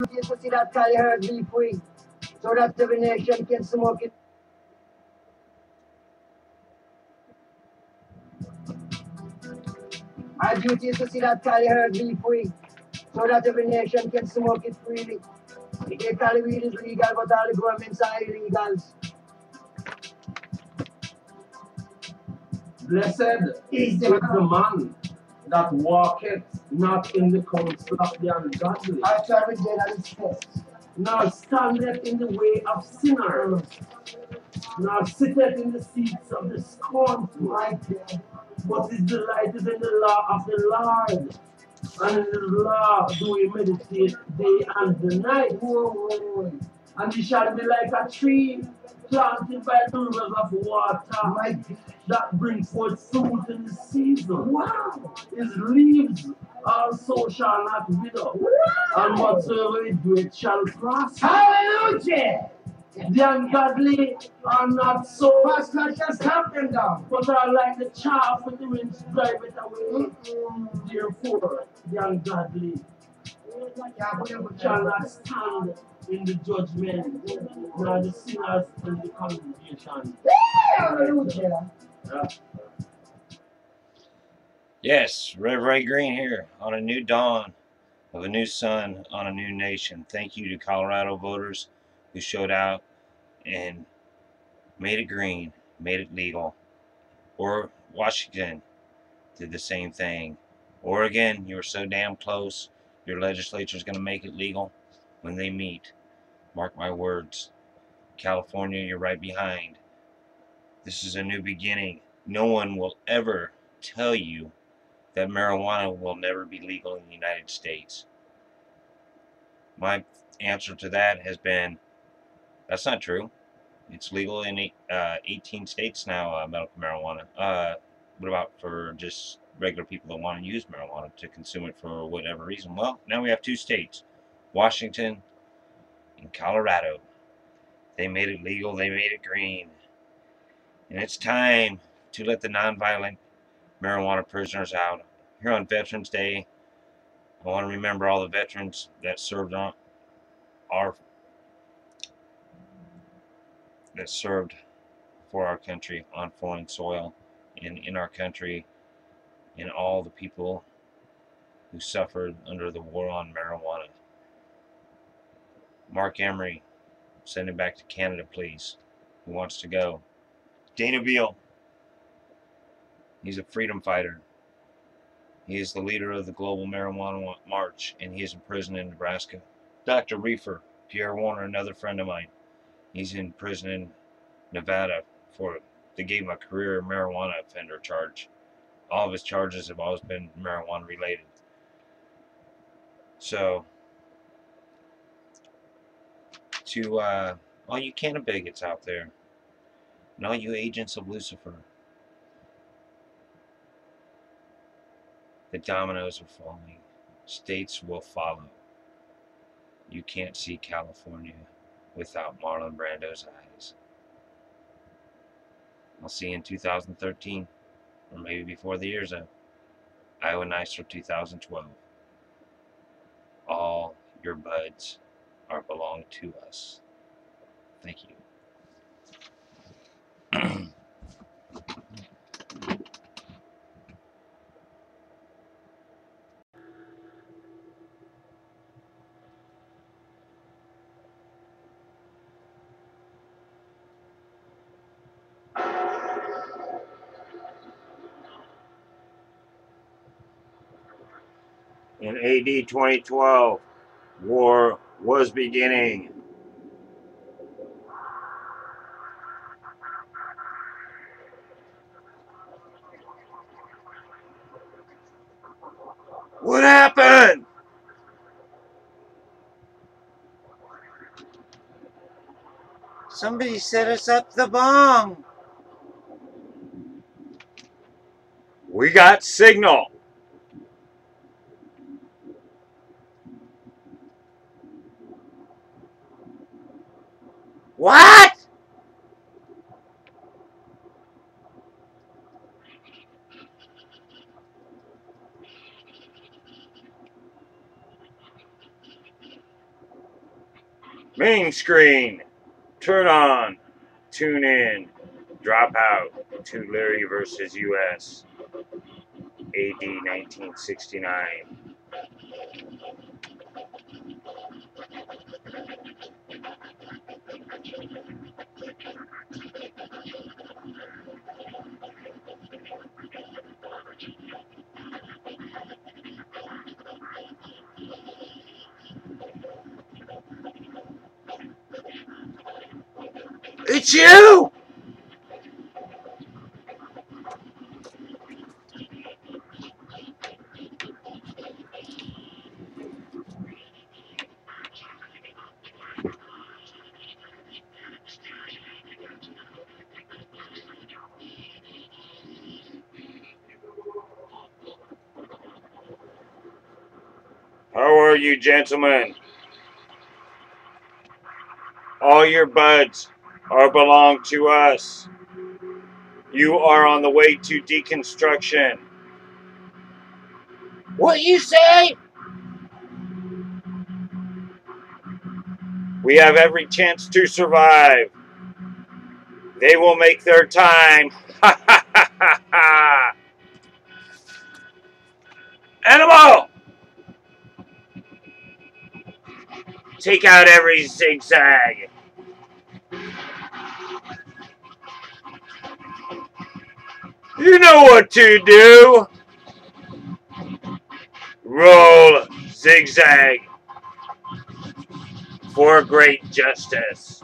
Used to see that Cali herd be free, so that every nation can smoke it. Our duty is to see that Cali herd be free, so that every nation can smoke it freely. The Cali weed is legal, but all the governments are illegals. Blessed is the man that walketh not in the counsel of the ungodly, After every day that is test. nor standeth in the way of sinners, nor sitteth in the seats of the scornful. God. But his delight is in the law of the Lord, and in the law do we meditate day and the night. Whoa, whoa, whoa. And he shall be like a tree planted by the rivers of water My that bring forth fruit in the season. Wow. His leaves also shall not wither, and whatsoever it doeth shall prosper. Hallelujah. The ungodly are not so, Pastor, just help them down. but are like the chaff when the winds drive it away. Mm-mm. Therefore, the ungodly Stand in the judgment, nor the sinners in the congregation. Hallelujah. Yeah. Yes, Rev Ray Green here on a new dawn of a new sun on a new nation. Thank you to Colorado voters who showed out and made it green, made it legal. Or Washington did the same thing. Oregon, you were so damn close. Your legislature is going to make it legal when they meet. Mark my words. California, you're right behind. This is a new beginning. No one will ever tell you that marijuana will never be legal in the United States. My answer to that has been that's not true. It's legal in uh, 18 states now, uh, medical marijuana. Uh, what about for just regular people that want to use marijuana to consume it for whatever reason? Well, now we have two states Washington and Colorado. They made it legal, they made it green. And it's time to let the nonviolent marijuana prisoners out. Here on Veterans Day, I want to remember all the veterans that served on our that served for our country on foreign soil and in our country and all the people who suffered under the war on marijuana. Marc Emery, send him back to Canada, please. Who wants to go? Dana Beal. He's a freedom fighter. He is the leader of the Global Marijuana March, and he is in prison in Nebraska. Dr. Reefer, Pierre Werner, another friend of mine. He's in prison in Nevada for they gave him a career marijuana offender charge. All of his charges have always been marijuana related. So, to uh, all you cannabigots out there, and all you agents of Lucifer, the dominoes are falling. States will follow. You can't see California without Marlon Brando's eyes. I'll see you in 2013, or maybe before the year's up. Iowa Nights for 2012. All your buds are belong to us. Thank you. In AD 2012, war was beginning. What happened? Somebody set us up the bomb. We got signal. What? Main screen. Turn on. Tune in. Drop out to Leary versus US. AD 1969. It's you! How are you, gentlemen? All your buds are belong to us. You are on the way to deconstruction. What you say? We have every chance to survive. They will make their time. Ha ha ha ha ha! Animal! Take out every zigzag. You know what to do. Roll zigzag for great justice.